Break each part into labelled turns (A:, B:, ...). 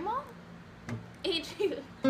A: grandma? Adrian.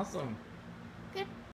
B: Awesome.